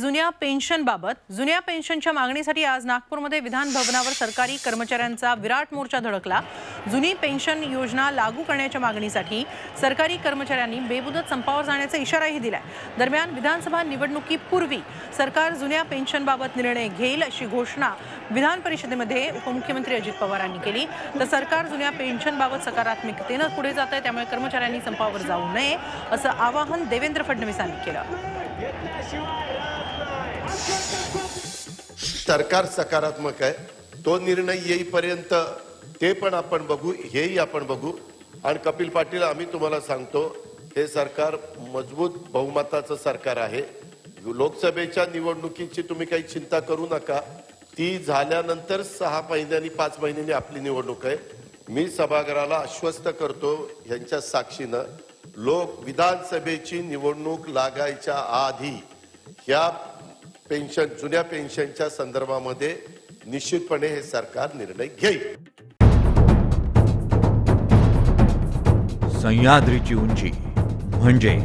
जुन्या पेन्शनबाबत जुन्या पेन्शनच्या मागणीसाठी आज नागपूरमध्ये विधान भवनावर सरकारी कर्मचाऱ्यांचा विराट मोर्चा धडकला. जुनी पेन्शन योजना लागू करण्याच्या मागणीसाठी सरकारी कर्मचाऱ्यांनी बेमुदत संपावर जाण्याचा इशाराही दिलाय. दरम्यान विधानसभा निवडणुकीपूर्वी सरकार जुन्या पेन्शनबाबत निर्णय घेईल अशी घोषणा विधान परिषदेमध्ये उपमुख्यमंत्री अजित पवारांनी केली. तर सरकार जुन्या पेन्शनबाबत सकारात्मकतेनं पुढे जात आहे त्यामुळे कर्मचाऱ्यांनी संपावर जाऊ नये असं आवाहन देवेंद्र फडणवीसांनी केलं. सरकार सकारात्मक आहे. तो निर्णय येईपर्यंत ते पण आपण बघू हेही आपण बघू. आणि कपिल पाटील आम्ही तुम्हाला सांगतो हे सरकार मजबूत बहुमताचं सरकार आहे. लोकसभेच्या निवडणुकीची तुम्ही काही चिंता करू नका. ती झाल्यानंतर सहा महिन्यांनी पाच महिन्यांनी आपली निवडणूक आहे. मी सभागृहाला आश्वस्त करतो यांच्या साक्षीनं लोक विधानसभेची निवडणूक लागायच्या आधी ह्या पेन्शन जुन्या पेन्शनच्या संदर्भामध्ये निश्चितपणे हे सरकार निर्णय घेईल. सह्याद्रीची उंची म्हणजे